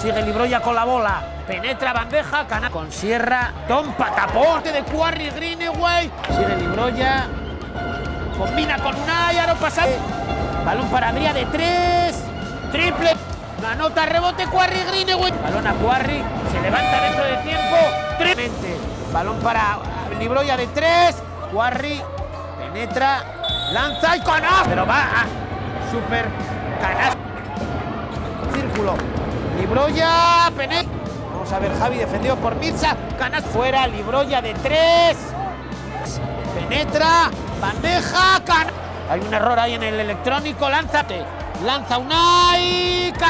Sigue Libroya con la bola. Penetra bandeja, cana con Sierra. Tompa, tapón de Quarry Greenaway. Sigue Libroya. Combina con Unai, Aro pasa. Balón para Adrià de tres. Triple. La nota rebote Quarry Greenaway. Balón a Quarry. Se levanta dentro de tiempo. Tremende. Balón para Libroya de tres. Quarry penetra. Lanza y canasta. Pero va a super canasta. Círculo. Libroya, Penet. Vamos a ver, Javi defendido por Mirza. Canas fuera, Libroya de tres. Penetra, bandeja, can... Hay un error ahí en el electrónico, lánzate. Lanza Unai, canasta.